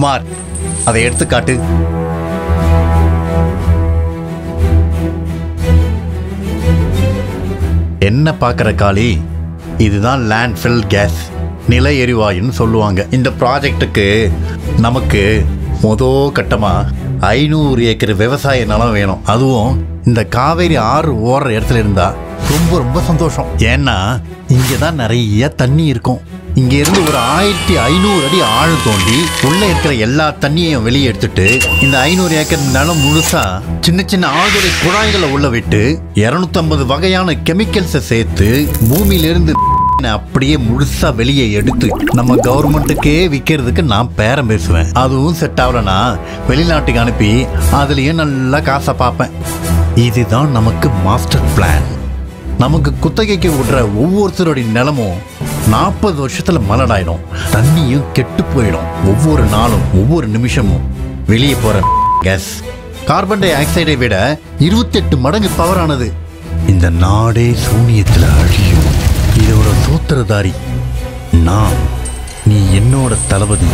குமார் அதை எடுத்து காட்டு என்ன பார்க்குற காளி? இதுதான் லேண்ட்ஃபில் கேஸ் நில எரிவாயுன்னு சொல்லுவாங்க. இந்த ப்ராஜெக்ட்டுக்கு நமக்கு மொத கட்டமாக ஐநூறு ஏக்கர் விவசாய நிலம் வேணும். அதுவும் இந்த காவேரி ஆறு ஓடுற இடத்துல இருந்தால் ரொம்ப ரொம்ப சந்தோஷம். ஏன்னா இங்கே தான் நிறைய தண்ணி இருக்கும். இங்கே இருந்து ஒரு ஆயிரத்தி ஐநூறு அடி ஆழம் தோண்டி உள்ள இருக்கிற எல்லா தண்ணியையும் வெளியே எடுத்துட்டு இந்த ஐநூறு ஏக்கர் நிலம் முழுசா சின்ன சின்ன ஆழ்துறை குழாய்களை உள்ள விட்டு 250 வகையான கெமிக்கல்ஸை சேர்த்து பூமியிலிருந்து அப்படியே முழுசா வெளியே எடுத்து நம்ம கவர்மெண்ட்டுக்கே விற்கிறதுக்கு நான் பேரம் பேசுவேன். அதுவும் செட் ஆகலனா வெளிநாட்டுக்கு அனுப்பி அதுலயே நல்லா காசை பார்ப்பேன். இதுதான் நமக்கு மாஸ்டர் பிளான் நமக்கு குத்தகைக்கு விடுற ஒவ்வொருத்தருடைய நிலமும் நாற்பது வருஷத்துல மலடாயிடும் தண்ணியும் கெட்டு போயிடும். ஒவ்வொரு நாளும் ஒவ்வொரு நிமிஷமும். வெளியே போற கேஸ் கார்பன் டை ஆக்சைடை விட இருபத்தெட்டு மடங்கு பவரானது இந்த நாடே சூனியத்தில் அழியும். இதோட சூத்திரதாரி. நான் நீ என்னோட தளபதி.